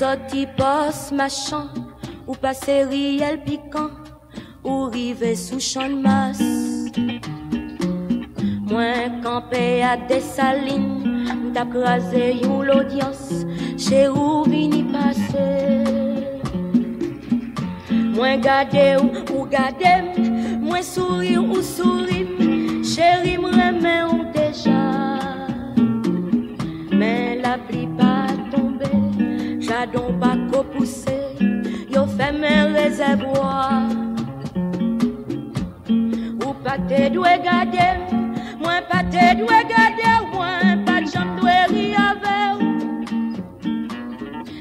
sorti poste machin, ou passer riel piquant, ou river sous champ de masse. Moins campé à des salines, t'as yon l'audience, chez où vini passer. Moins gade ou, ou gade, moins sourire ou sourire, chéri m'remet ou déjà. Mais la pluie j'adon pas qu'au poussé, yo fait mes réservoirs. Ou pas te doué garder, moi pas te doué garder, moi pas de chambre doué avec.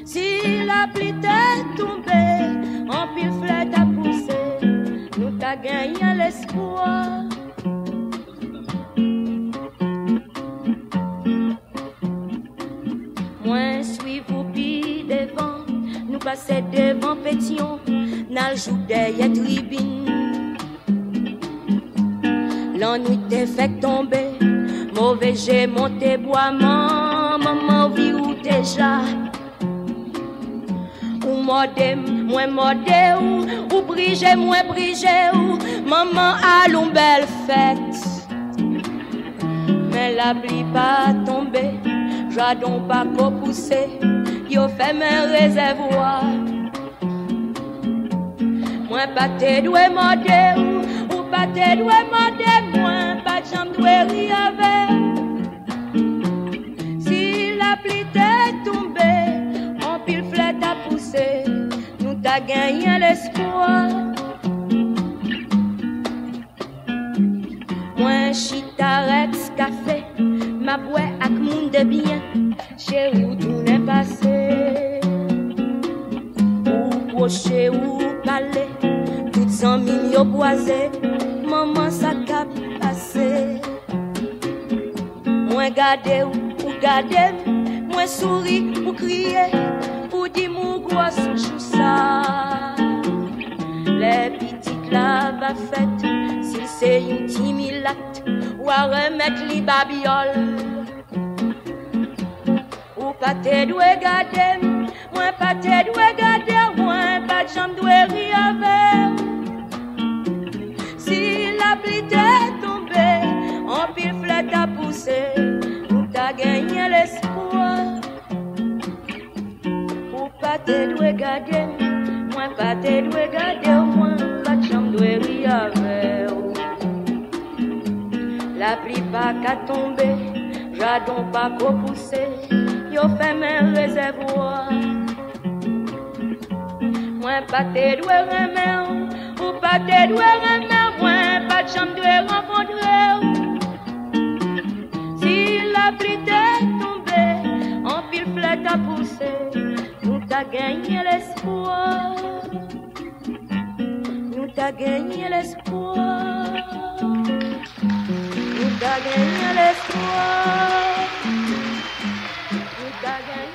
Si la pluie t'est tombée, en pile flèche à pousser, nous t'a gagné l'espoir. Passer devant pétion, n'al joue derrière tribune. L'ennui t'est fait tomber, mauvais j'ai monté boiement, maman vit où déjà? Ou modé, moins modé, ou, ou brigé, moins brigé, ou maman allons belle fête. Mais la pluie pas tombé, j'adon pas qu'au pousser, yo fait mes réservoirs. Moi pas te doué modé, ou, ou pas te doué modé, moi pas de chambre doué rire avec. Si la pluie t'est tombée, en pile flèche à pousser, nous t'a gagné l'espoir. Moi, chita Rex café, ma boue ak moun de bien, chéri ou Ou rocher ou palais, toutes cent millions boisés, maman ça cap passé. Moi gade ou, ou gade, moi souris ou crier, ou di mou gros chou ça. Les petites là va fête, s'il c'est une timilate, ou à remettre les babioles. Ou pas te garder, moi pas te doué garder, flèche à pousser, ou t'as gagné l'espoir. Ou pas te doué garder, moi pas te doué garder, moi pas de chambre doué rire avec. La pluie pas qu'à tomber, j'adon pas qu'au pousser, yo fait mes réservoirs. Moi pas te doué remer, ou pas te doué remer, moi prête à pousser Nous t'a gagné l'espoir Nous t'a gagné l'espoir Nous t'a gagné l'espoir Nous t'a gagné